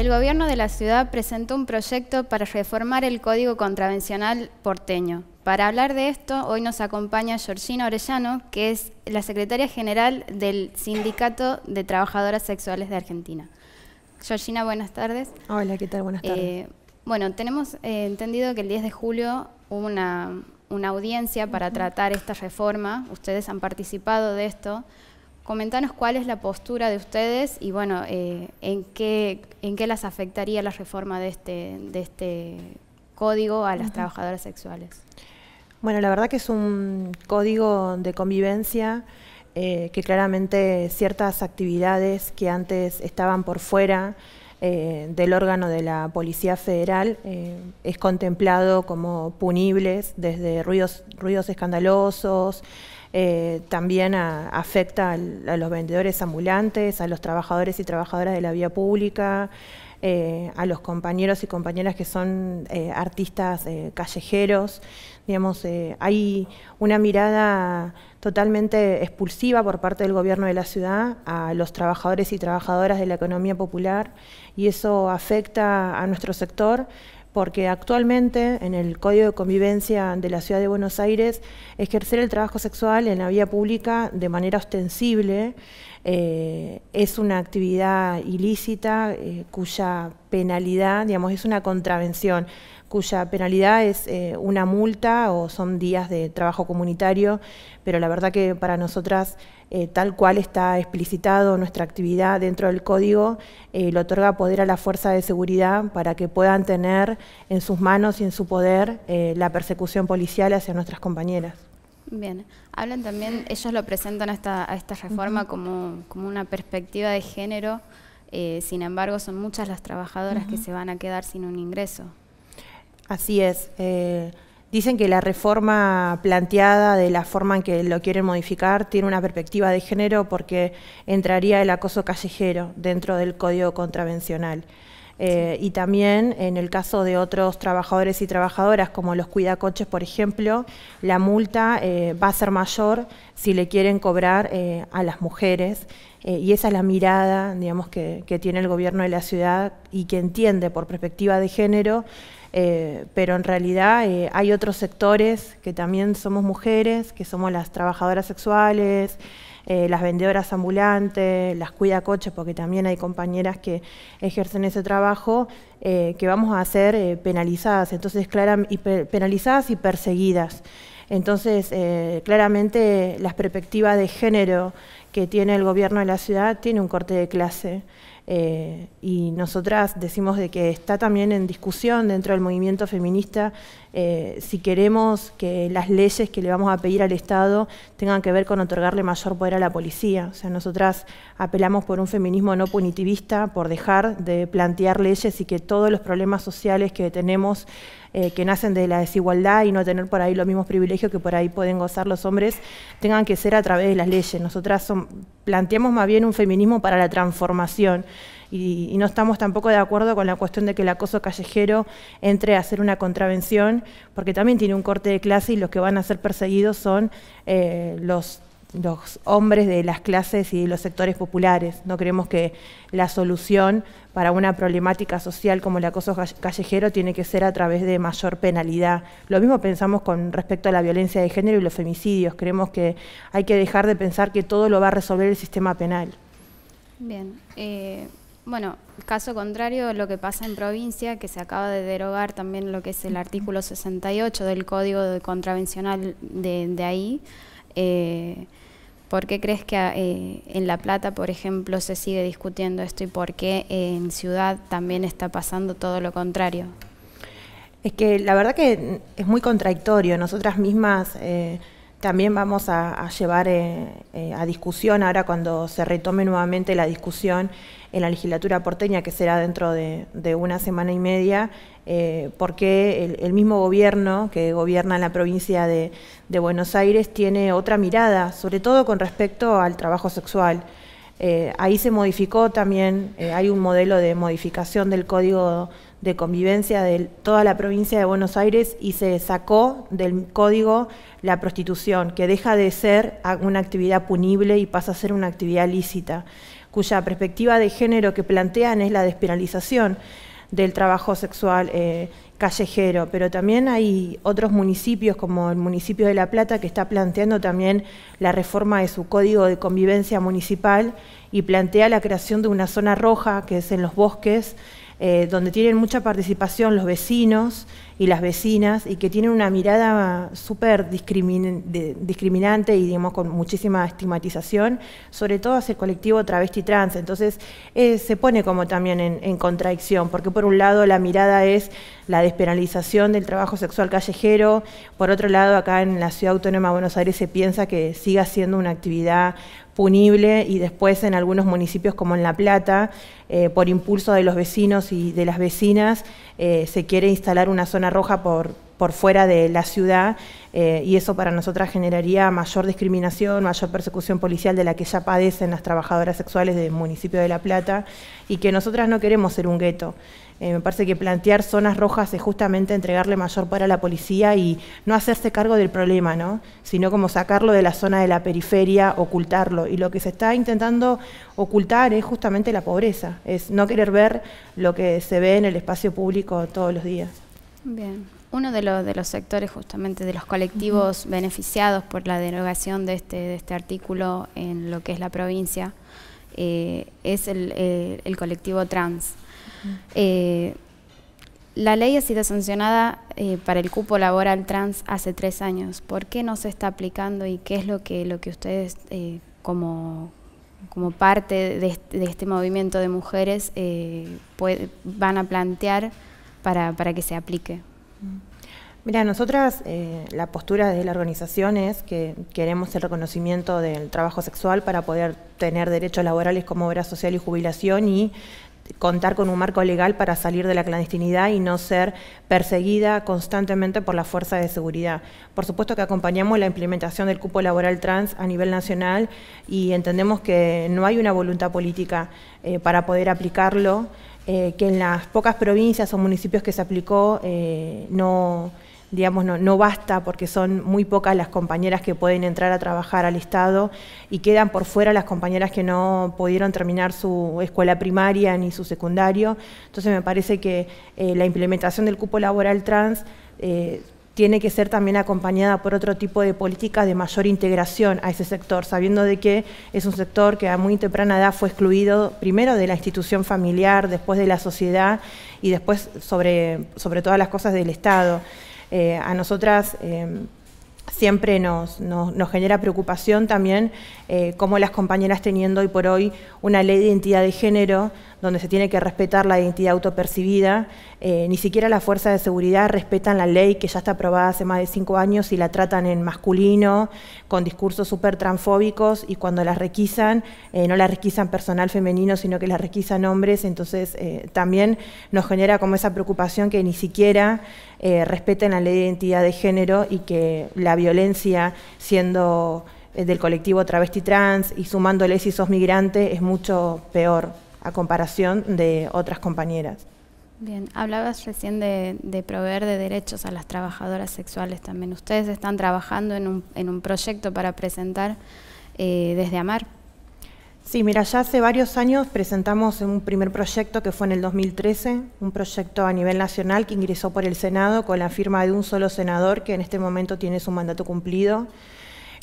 El gobierno de la ciudad presentó un proyecto para reformar el Código Contravencional porteño. Para hablar de esto, hoy nos acompaña Georgina Orellano, que es la secretaria general del Sindicato de Trabajadoras Sexuales de Argentina. Georgina, buenas tardes. Hola, ¿qué tal? Buenas tardes. Eh, bueno, tenemos eh, entendido que el 10 de julio hubo una, audiencia para tratar esta reforma. Ustedes han participado de esto. Comentanos cuál es la postura de ustedes y bueno, eh, en, qué, en qué las afectaría la reforma de este, de este código a las trabajadoras sexuales. Bueno, la verdad que es un código de convivencia eh, que claramente ciertas actividades que antes estaban por fuera eh, del órgano de la Policía Federal eh, es contemplado como punibles desde ruidos, ruidos escandalosos, también afecta a los vendedores ambulantes, a los trabajadores y trabajadoras de la vía pública, eh, a los compañeros y compañeras que son eh, artistas eh, callejeros. Digamos, hay una mirada totalmente expulsiva por parte del gobierno de la ciudad a los trabajadores y trabajadoras de la economía popular y eso afecta a nuestro sector porque actualmente en el Código de Convivencia de la Ciudad de Buenos Aires, ejercer el trabajo sexual en la vía pública de manera ostensible eh, es una actividad ilícita eh, cuya penalidad, digamos, es una contravención, cuya penalidad es eh, una multa o son días de trabajo comunitario, pero la verdad que para nosotras, tal cual está explicitado nuestra actividad dentro del código, le otorga poder a la fuerza de seguridad para que puedan tener en sus manos y en su poder la persecución policial hacia nuestras compañeras. Bien, hablan también, ellos lo presentan a esta, esta reforma como, una perspectiva de género, eh, sin embargo son muchas las trabajadoras que se van a quedar sin un ingreso. Así es. Dicen que la reforma planteada de la forma en que lo quieren modificar tiene una perspectiva de género porque entraría el acoso callejero dentro del código contravencional. Eh, y también en el caso de otros trabajadores y trabajadoras, como los cuidacoches, por ejemplo, la multa eh, va a ser mayor si le quieren cobrar eh, a las mujeres. y esa es la mirada, digamos, que, tiene el gobierno de la ciudad y que entiende por perspectiva de género, pero en realidad hay otros sectores que también somos mujeres, que somos las trabajadoras sexuales, eh, las vendedoras ambulantes, las cuidacoches, porque también hay compañeras que ejercen ese trabajo, eh, que vamos a ser eh, penalizadas, entonces y penalizadas y perseguidas. Entonces, claramente las perspectivas de género que tiene el gobierno de la ciudad tiene un corte de clase. Eh, y nosotras decimos de que está también en discusión dentro del movimiento feminista eh, si queremos que las leyes que le vamos a pedir al Estado tengan que ver con otorgarle mayor poder a la policía. O sea, nosotras apelamos por un feminismo no punitivista, por dejar de plantear leyes y que todos los problemas sociales que tenemos eh, que nacen de la desigualdad y no tener por ahí los mismos privilegios que por ahí pueden gozar los hombres, tengan que ser a través de las leyes. Nosotras planteamos más bien un feminismo para la transformación. Y, no estamos tampoco de acuerdo con la cuestión de que el acoso callejero entre a ser una contravención, porque también tiene un corte de clase y los que van a ser perseguidos son eh, los hombres de las clases y los sectores populares. No creemos que la solución para una problemática social como el acoso callejero tiene que ser a través de mayor penalidad. Lo mismo pensamos con respecto a la violencia de género y los femicidios. Creemos que hay que dejar de pensar que todo lo va a resolver el sistema penal. Bien. Eh, bueno, caso contrario, lo que pasa en provincia, que se acaba de derogar también lo que es el artículo 68 del Código de Contravencional de, de ahí, eh, ¿Por qué crees que eh, en La Plata, por ejemplo, se sigue discutiendo esto y por qué en Ciudad también está pasando todo lo contrario? Es que la verdad que es muy contradictorio. Nosotras mismas eh, también vamos a, llevar a discusión ahora cuando se retome nuevamente la discusión en la legislatura porteña, que será dentro de, una semana y media, eh, porque el, mismo gobierno que gobierna en la provincia de, Buenos Aires tiene otra mirada, sobre todo con respecto al trabajo sexual. Eh, ahí se modificó también, eh, hay un modelo de modificación del código de convivencia de toda la provincia de Buenos Aires y se sacó del código la prostitución, que deja de ser una actividad punible y pasa a ser una actividad lícita, cuya perspectiva de género que plantean es la despenalización del trabajo sexual eh, callejero, pero también hay otros municipios como el municipio de La Plata que está planteando también la reforma de su código de convivencia municipal y plantea la creación de una zona roja que es en los bosques eh, donde tienen mucha participación los vecinos y las vecinas y que tienen una mirada súper discriminante y digamos con muchísima estigmatización, sobre todo hacia el colectivo travesti trans. Entonces eh, se pone como también en, contradicción, porque por un lado la mirada es la despenalización del trabajo sexual callejero, por otro lado acá en la Ciudad Autónoma de Buenos Aires se piensa que siga siendo una actividad punible y después en algunos municipios como en La Plata, eh, por impulso de los vecinos y de las vecinas, eh, se quiere instalar una zona roja por, por fuera de la ciudad eh, y eso para nosotras generaría mayor discriminación, mayor persecución policial de la que ya padecen las trabajadoras sexuales del municipio de La Plata y que nosotras no queremos ser un gueto. Eh, me parece que plantear zonas rojas es justamente entregarle mayor poder a la policía y no hacerse cargo del problema, ¿no? sino como sacarlo de la zona de la periferia, ocultarlo. Y lo que se está intentando ocultar es justamente la pobreza, es no querer ver lo que se ve en el espacio público todos los días. Bien. Uno de, los, de los sectores justamente de los colectivos beneficiados por la derogación de este, de este artículo en lo que es la provincia eh, es el, eh, el colectivo trans. Eh, la ley ha sido sancionada para el cupo laboral trans hace tres años. ¿Por qué no se está aplicando y qué es lo que, lo que ustedes como, como parte de este, movimiento de mujeres van a plantear para, para, que se aplique? Mira, nosotras la postura de la organización es que queremos el reconocimiento del trabajo sexual para poder tener derechos laborales como obra social y jubilación y contar con un marco legal para salir de la clandestinidad y no ser perseguida constantemente por la fuerza de seguridad. Por supuesto que acompañamos la implementación del cupo laboral trans a nivel nacional y entendemos que no hay una voluntad política eh, para poder aplicarlo, eh, que en las pocas provincias o municipios que se aplicó eh, no digamos, no, no, basta porque son muy pocas las compañeras que pueden entrar a trabajar al Estado y quedan por fuera las compañeras que no pudieron terminar su escuela primaria ni su secundario. Entonces me parece que eh, la implementación del cupo laboral trans tiene que ser también acompañada por otro tipo de políticas de mayor integración a ese sector, sabiendo de que es un sector que a muy temprana edad fue excluido primero de la institución familiar, después de la sociedad y después sobre, sobre todas las cosas del Estado. Eh, a nosotras eh, siempre nos, genera preocupación también eh, cómo las compañeras teniendo hoy por hoy una ley de identidad de género donde se tiene que respetar la identidad autopercibida, eh, ni siquiera la fuerza de seguridad respetan la ley que ya está aprobada hace más de cinco años y la tratan en masculino, con discursos súper transfóbicos y cuando las requisan, eh, no la requisan personal femenino, sino que la requisan hombres, entonces también nos genera como esa preocupación que ni siquiera respeten la ley de identidad de género y que la violencia siendo eh, del colectivo travesti trans y sumándole si sos migrante es mucho peor a comparación de otras compañeras. Bien, hablabas recién de, proveer de derechos a las trabajadoras sexuales también. Ustedes están trabajando en un, en un proyecto para presentar eh, desde Amar. Sí, mira, ya hace varios años presentamos un primer proyecto que fue en el 2013, un proyecto a nivel nacional que ingresó por el Senado con la firma de un solo senador que en este momento tiene su mandato cumplido.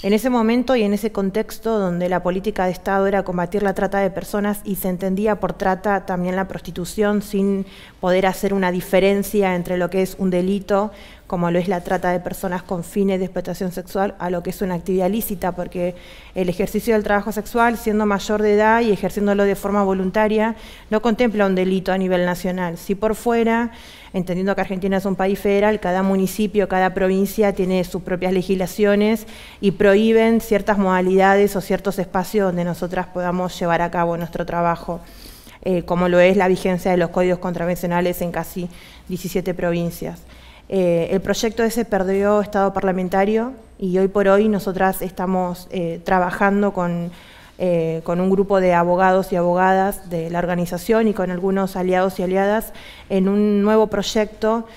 En ese momento y en ese contexto donde la política de Estado era combatir la trata de personas y se entendía por trata también la prostitución sin poder hacer una diferencia entre lo que es un delito como lo es la trata de personas con fines de explotación sexual, a lo que es una actividad lícita, porque el ejercicio del trabajo sexual, siendo mayor de edad y ejerciéndolo de forma voluntaria, no contempla un delito a nivel nacional. Si por fuera, entendiendo que Argentina es un país federal, cada municipio, cada provincia tiene sus propias legislaciones y prohíben ciertas modalidades o ciertos espacios donde nosotras podamos llevar a cabo nuestro trabajo. Eh, como lo es la vigencia de los códigos contravencionales en casi 17 provincias. Eh, el proyecto ese perdió estado parlamentario y hoy por hoy nosotras estamos eh, trabajando con eh, con un grupo de abogados y abogadas de la organización y con algunos aliados y aliadas en un nuevo proyecto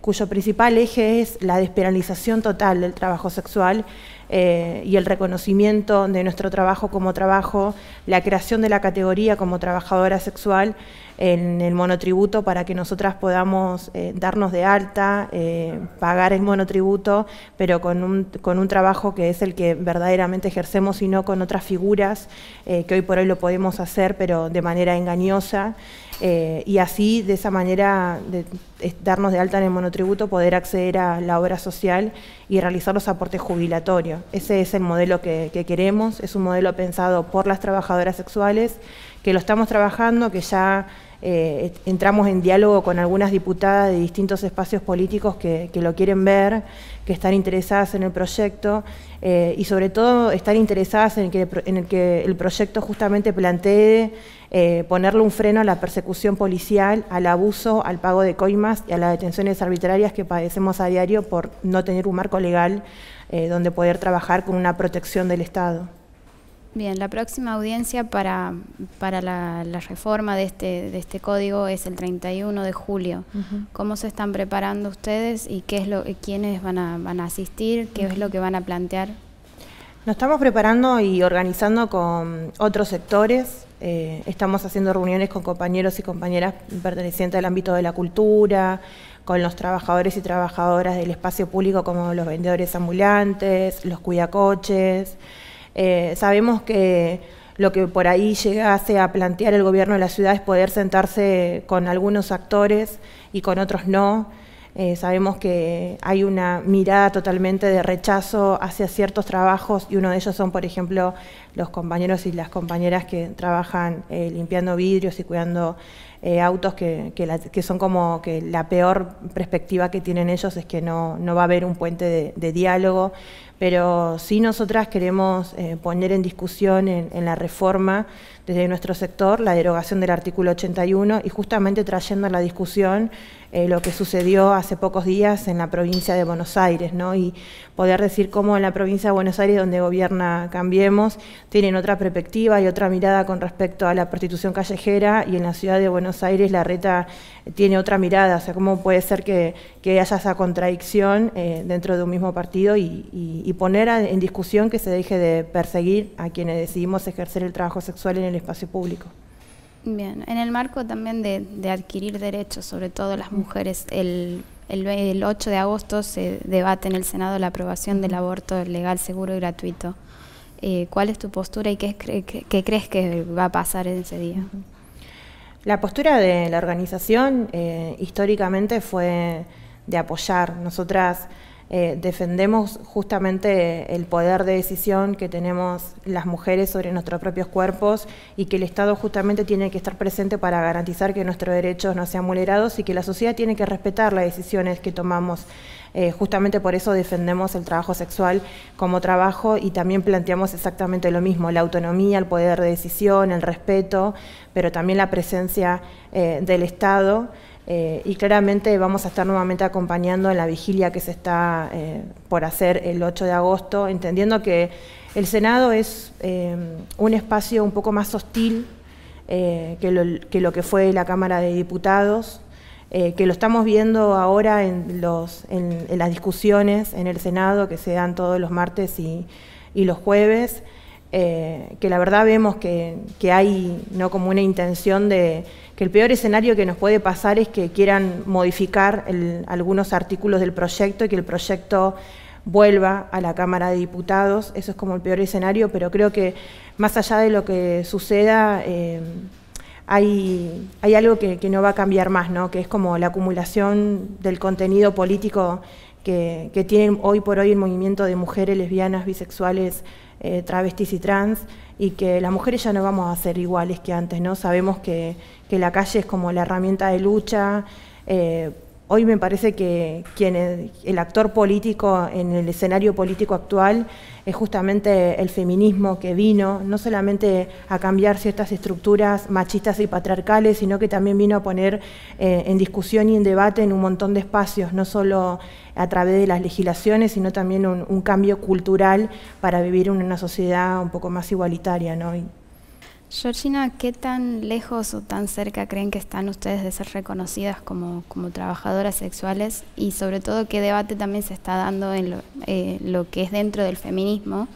cuyo principal eje es la despenalización total del trabajo sexual y el reconocimiento de nuestro trabajo como trabajo, la creación de la categoría como trabajadora sexual en el monotributo para que nosotras podamos eh, darnos de alta, eh, pagar el monotributo, pero con un, con un trabajo que es el que verdaderamente ejercemos y no con otras figuras que hoy por hoy lo podemos hacer, pero de manera engañosa. y así, de esa manera, darnos de alta en el monotributo, poder acceder a la obra social y realizar los aportes jubilatorios. Ese es el modelo que, queremos, es un modelo pensado por las trabajadoras sexuales, que lo estamos trabajando, que ya eh, entramos en diálogo con algunas diputadas de distintos espacios políticos que, lo quieren ver, que están interesadas en el proyecto eh, y sobre todo están interesadas en que, el, que el proyecto justamente plantee eh, ponerle un freno a la persecución policial, al abuso, al pago de coimas y a las detenciones arbitrarias que padecemos a diario por no tener un marco legal eh, donde poder trabajar con una protección del Estado. Bien, la próxima audiencia para, para la, reforma de este, de este código es el 31 de julio. ¿Cómo se están preparando ustedes y qué es lo, quiénes van a, van a asistir? ¿Qué es lo que van a plantear? Nos estamos preparando y organizando con otros sectores. Eh, estamos haciendo reuniones con compañeros y compañeras pertenecientes al ámbito de la cultura, con los trabajadores y trabajadoras del espacio público como los vendedores ambulantes, los cuidacoches. Eh, sabemos que lo que por ahí llegase a plantear el gobierno de la ciudad es poder sentarse con algunos actores y con otros no. Eh, sabemos que hay una mirada totalmente de rechazo hacia ciertos trabajos y uno de ellos son, por ejemplo, los compañeros y las compañeras que trabajan eh, limpiando vidrios y cuidando autos, que, son como que la peor perspectiva que tienen ellos es que no va a haber un puente de, diálogo, pero sí nosotras queremos poner en discusión en, la reforma desde nuestro sector la derogación del artículo 81 y justamente trayendo a la discusión eh, lo que sucedió hace pocos días en la provincia de Buenos Aires, ¿no? Y poder decir cómo en la provincia de Buenos Aires, donde gobierna Cambiemos, tienen otra perspectiva y otra mirada con respecto a la prostitución callejera, y en la ciudad de Buenos Aires la reta tiene otra mirada, o sea, cómo puede ser que, haya esa contradicción eh, dentro de un mismo partido y, poner en discusión que se deje de perseguir a quienes decidimos ejercer el trabajo sexual en el espacio público. Bien, en el marco también de, adquirir derechos, sobre todo las mujeres, el, el, 8 de agosto se debate en el Senado la aprobación del aborto legal, seguro y gratuito. Eh, ¿Cuál es tu postura y qué, crees que va a pasar en ese día? La postura de la organización eh, históricamente fue de apoyar. Nosotras eh, defendemos justamente el poder de decisión que tenemos las mujeres sobre nuestros propios cuerpos y que el Estado justamente tiene que estar presente para garantizar que nuestros derechos no sean vulnerados y que la sociedad tiene que respetar las decisiones que tomamos. Eh, justamente por eso defendemos el trabajo sexual como trabajo y también planteamos exactamente lo mismo, la autonomía, el poder de decisión, el respeto, pero también la presencia eh, del Estado. Eh, y claramente vamos a estar nuevamente acompañando en la vigilia que se está eh, por hacer el 8 de agosto, entendiendo que el Senado es eh, un espacio un poco más hostil que lo, que, fue la Cámara de Diputados, que lo estamos viendo ahora en, los, en, las discusiones en el Senado que se dan todos los martes y, los jueves. Que la verdad vemos que, que, hay no como una intención de que el peor escenario que nos puede pasar es que quieran modificar algunos artículos del proyecto y que el proyecto vuelva a la Cámara de Diputados. Eso es como el peor escenario, pero creo que más allá de lo que suceda, eh, hay, hay, algo que, no va a cambiar más, ¿no? que es como la acumulación del contenido político que, que tiene hoy por hoy el movimiento de mujeres lesbianas, bisexuales, eh, travestis y trans, y que las mujeres ya no vamos a ser iguales que antes, ¿no? Sabemos que, la calle es como la herramienta de lucha, eh, hoy me parece que el actor político en el escenario político actual es justamente el feminismo que vino no solamente a cambiar ciertas estructuras machistas y patriarcales, sino que también vino a poner eh, en discusión y en debate en un montón de espacios, no solo a través de las legislaciones, sino también un, cambio cultural para vivir en una sociedad un poco más igualitaria. Georgina, ¿qué tan lejos o tan cerca creen que están ustedes de ser reconocidas como, como trabajadoras sexuales? Y sobre todo, ¿qué debate también se está dando en lo, eh, lo que es dentro del feminismo?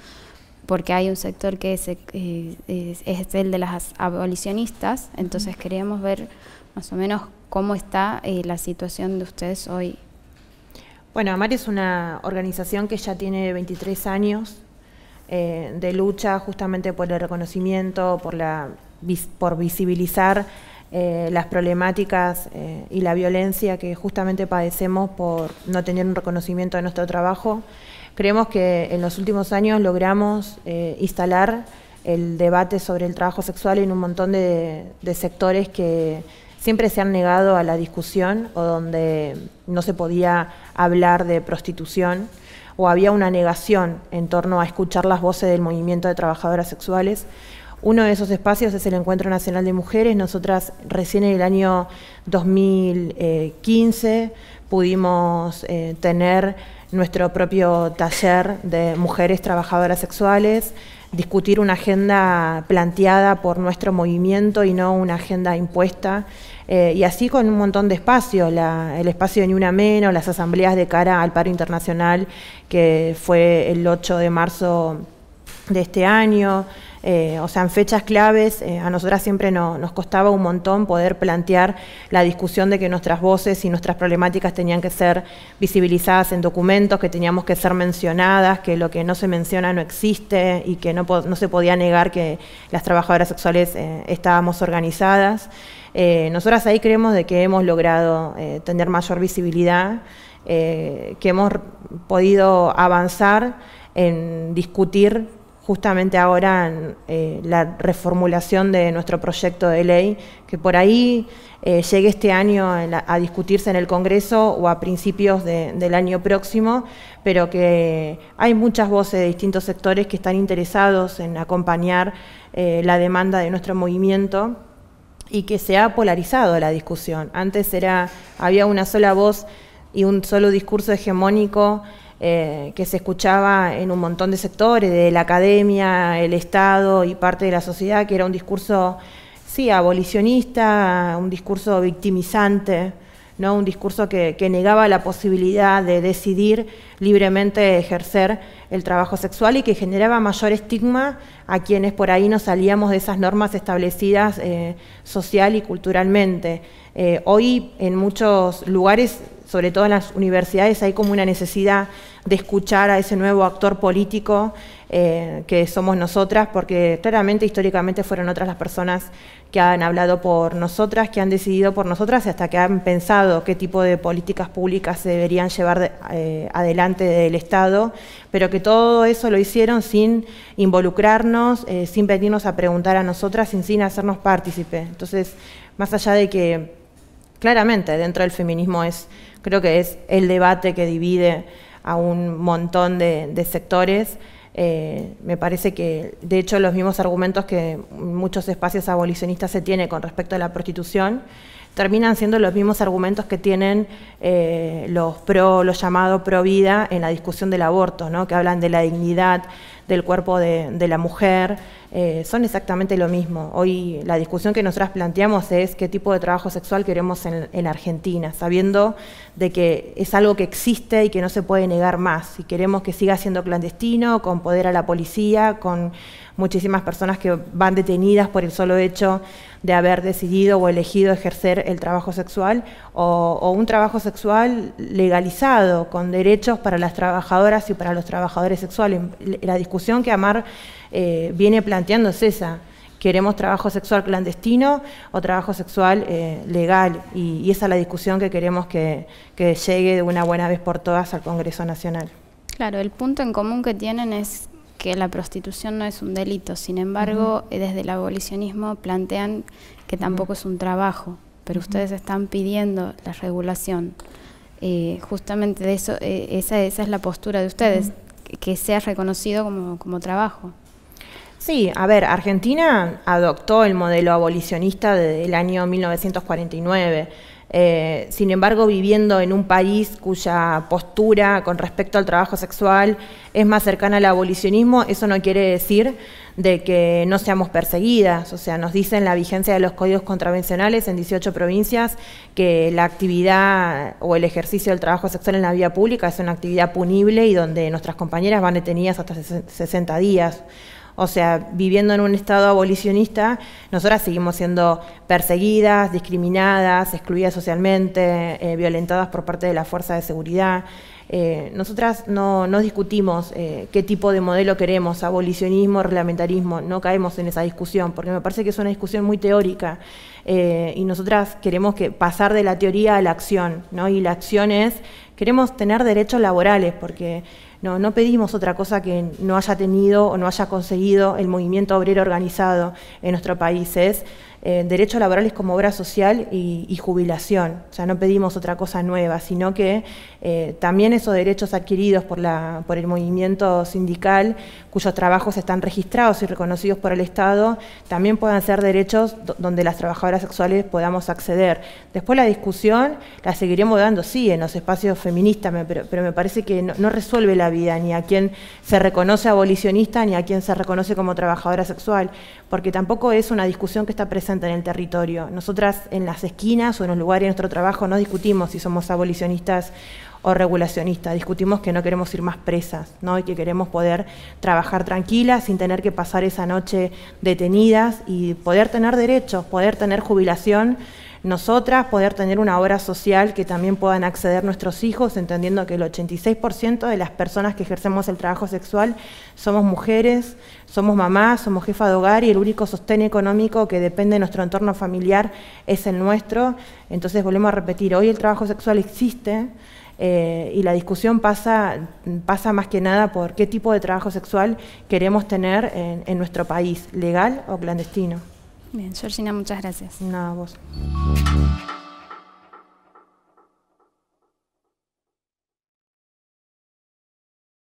Porque hay un sector que es, eh, es, el de las abolicionistas, entonces queríamos ver más o menos cómo está eh, la situación de ustedes hoy. Bueno, AMAR es una organización que ya tiene 23 años eh, de lucha justamente por el reconocimiento, por, visibilizar eh, las problemáticas eh, y la violencia que justamente padecemos por no tener un reconocimiento de nuestro trabajo. Creemos que en los últimos años logramos instalar el debate sobre el trabajo sexual en un montón de sectores que siempre se han negado a la discusión o donde no se podía hablar de prostitución o había una negación en torno a escuchar las voces del movimiento de trabajadoras sexuales. Uno de esos espacios es el Encuentro Nacional de Mujeres. Nosotras recién en el año 2015 pudimos eh, tener nuestro propio taller de mujeres trabajadoras sexuales, discutir una agenda planteada por nuestro movimiento y no una agenda impuesta eh, y así con un montón de espacios, el espacio de Ni Una Menos, las asambleas de cara al paro internacional, que fue el 8 de marzo de este año, eh, o sea, en fechas claves, eh, a nosotras siempre nos costaba un montón poder plantear la discusión de que nuestras voces y nuestras problemáticas tenían que ser visibilizadas en documentos, que teníamos que ser mencionadas, que lo que no se menciona no existe y que no, no se podía negar que las trabajadoras sexuales estábamos organizadas. Eh, nosotras ahí creemos de que hemos logrado eh, tener mayor visibilidad, eh, que hemos podido avanzar en discutir justamente ahora en, la reformulación de nuestro proyecto de ley, que por ahí llegue este año a, discutirse en el Congreso o a principios del año próximo, pero que hay muchas voces de distintos sectores que están interesados en acompañar la demanda de nuestro movimiento y que se ha polarizado la discusión. Antes era, había una sola voz y un solo discurso hegemónico eh, que se escuchaba en un montón de sectores, de la academia, el Estado y parte de la sociedad, que era un discurso, sí, abolicionista, un discurso victimizante, ¿no? un discurso que, negaba la posibilidad de decidir libremente ejercer el trabajo sexual y que generaba mayor estigma a quienes por ahí no salíamos de esas normas establecidas eh, social y culturalmente. Eh, hoy en muchos lugares, sobre todo en las universidades, hay como una necesidad de escuchar a ese nuevo actor político eh, que somos nosotras, porque claramente históricamente fueron otras las personas que han hablado por nosotras, que han decidido por nosotras, hasta que han pensado qué tipo de políticas públicas se deberían llevar eh, adelante del Estado, pero que todo eso lo hicieron sin involucrarnos, eh, sin pedirnos a preguntar a nosotras, sin, sin hacernos partícipe. Entonces, más allá de que claramente dentro del feminismo es, creo que es el debate que divide a un montón de sectores, eh, me parece que, de hecho, los mismos argumentos que muchos espacios abolicionistas se tiene con respecto a la prostitución, terminan siendo los mismos argumentos que tienen eh, los pro, los llamados pro vida en la discusión del aborto, ¿no? que hablan de la dignidad del cuerpo de la mujer, eh, son exactamente lo mismo. Hoy la discusión que nosotras planteamos es qué tipo de trabajo sexual queremos en, Argentina, sabiendo de que es algo que existe y que no se puede negar más. Si queremos que siga siendo clandestino, con poder a la policía, con muchísimas personas que van detenidas por el solo hecho de haber decidido o elegido ejercer el trabajo sexual, o, o un trabajo sexual legalizado, con derechos para las trabajadoras y para los trabajadores sexuales. La discusión que Amar eh, viene planteando es esa. ¿Queremos trabajo sexual clandestino o trabajo sexual eh, legal? Y, esa es la discusión que queremos que, llegue de una buena vez por todas al Congreso Nacional. Claro, el punto en común que tienen es que la prostitución no es un delito. Sin embargo, desde el abolicionismo plantean que tampoco es un trabajo, pero ustedes están pidiendo la regulación eh, justamente de eso, eh, esa, esa es la postura de ustedes, que sea reconocido como, como trabajo. Sí, a ver, Argentina adoptó el modelo abolicionista desde el año 1949. Eh, sin embargo, viviendo en un país cuya postura con respecto al trabajo sexual es más cercana al abolicionismo, eso no quiere decir de que no seamos perseguidas. O sea, nos dicen la vigencia de los códigos contravencionales en 18 provincias que la actividad o el ejercicio del trabajo sexual en la vía pública es una actividad punible y donde nuestras compañeras van detenidas hasta 60 días. O sea, viviendo en un estado abolicionista, nosotras seguimos siendo perseguidas, discriminadas, excluidas socialmente, eh, violentadas por parte de la fuerza de seguridad. Eh, nosotras no, discutimos eh, qué tipo de modelo queremos, abolicionismo, reglamentarismo, no caemos en esa discusión, porque me parece que es una discusión muy teórica y nosotras queremos que pasar de la teoría a la acción, ¿no? y la acción es, queremos tener derechos laborales, porque no, no pedimos otra cosa que no haya tenido o no haya conseguido el movimiento obrero organizado en nuestro país. Es eh, derechos laborales como obra social y, jubilación. O sea, no pedimos otra cosa nueva, sino que eh, también esos derechos adquiridos por, el movimiento sindical, cuyos trabajos están registrados y reconocidos por el Estado, también puedan ser derechos donde las trabajadoras sexuales podamos acceder. Después la discusión la seguiremos dando, sí, en los espacios feministas, pero, me parece que no resuelve la vida ni a quien se reconoce abolicionista ni a quien se reconoce como trabajadora sexual, porque tampoco es una discusión que está presente en el territorio. Nosotras en las esquinas o en los lugares de nuestro trabajo no discutimos si somos abolicionistas o regulacionistas, discutimos que no queremos ir más presas, ¿no? y que queremos poder trabajar tranquilas sin tener que pasar esa noche detenidas y poder tener derechos, poder tener jubilación nosotras, poder tener una obra social que también puedan acceder nuestros hijos, entendiendo que el 86% de las personas que ejercemos el trabajo sexual somos mujeres, somos mamás, somos jefa de hogar y el único sostén económico que depende de nuestro entorno familiar es el nuestro. Entonces volvemos a repetir, hoy el trabajo sexual existe. Eh, y la discusión pasa, pasa más que nada por qué tipo de trabajo sexual queremos tener en, en nuestro país, legal o clandestino. Bien, Georgina, muchas gracias. Nada, vos.